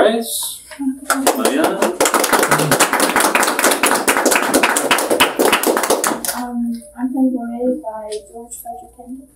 right. Mariana? Um, I'm playing by George Frederick.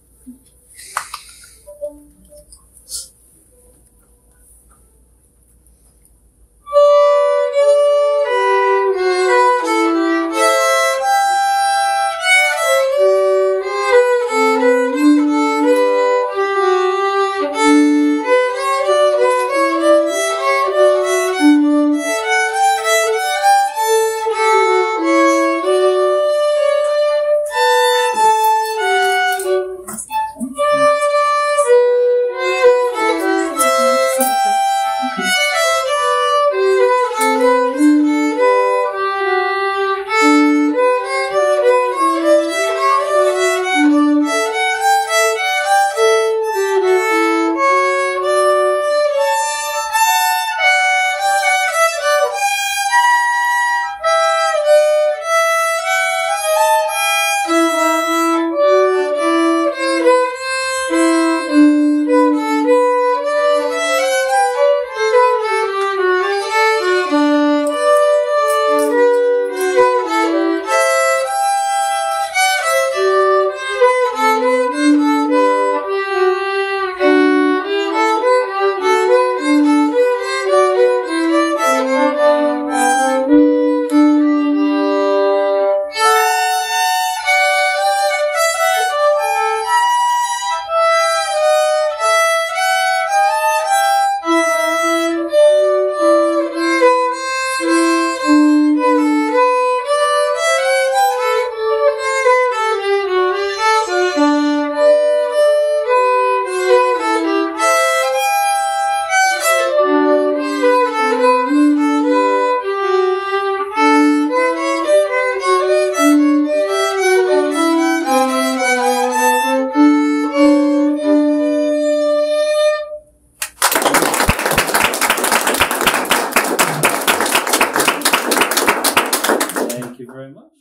you very much.